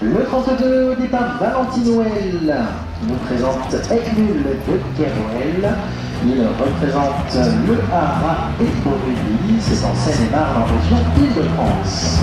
Le 32 au départ, Valentine Noël nous présente Aigle de Kerouel. Il représente le Haras et Aurélie. C'est en Seine-et-Marne en région Île-de-France.